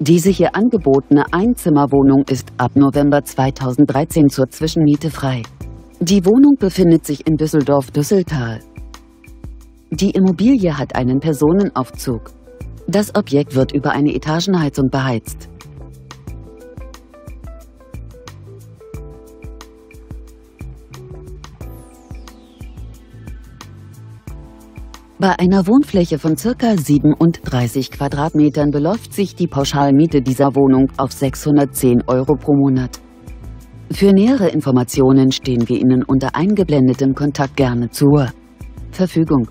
Diese hier angebotene Einzimmerwohnung ist ab November 2013 zur Zwischenmiete frei. Die Wohnung befindet sich in Düsseldorf-Düsseltal. Die Immobilie hat einen Personenaufzug. Das Objekt wird über eine Etagenheizung beheizt. Bei einer Wohnfläche von ca. 37 Quadratmetern beläuft sich die Pauschalmiete dieser Wohnung auf 610 Euro pro Monat. Für nähere Informationen stehen wir Ihnen unter eingeblendetem Kontakt gerne zur Verfügung.